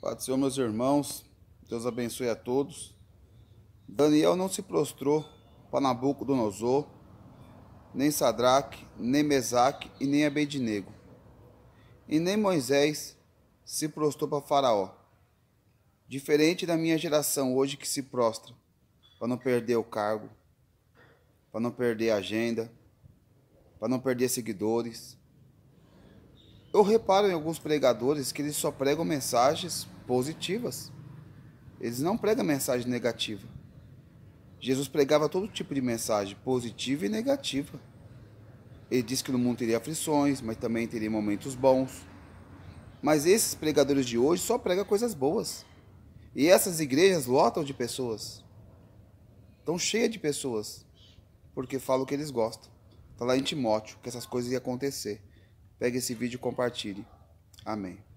Pai Senhor, meus irmãos, Deus abençoe a todos. Daniel não se prostrou para Nabucodonosor, nem Sadraque, nem Mesaque e nem Abednego. E nem Moisés se prostrou para Faraó. Diferente da minha geração hoje que se prostra, para não perder o cargo, para não perder a agenda, para não perder seguidores, eu reparo em alguns pregadores que eles só pregam mensagens positivas. Eles não pregam mensagem negativa. Jesus pregava todo tipo de mensagem, positiva e negativa. Ele disse que no mundo teria aflições, mas também teria momentos bons. Mas esses pregadores de hoje só pregam coisas boas. E essas igrejas lotam de pessoas. Estão cheias de pessoas. Porque falam o que eles gostam. Está lá em Timóteo que essas coisas iam acontecer. Pegue esse vídeo e compartilhe. Amém.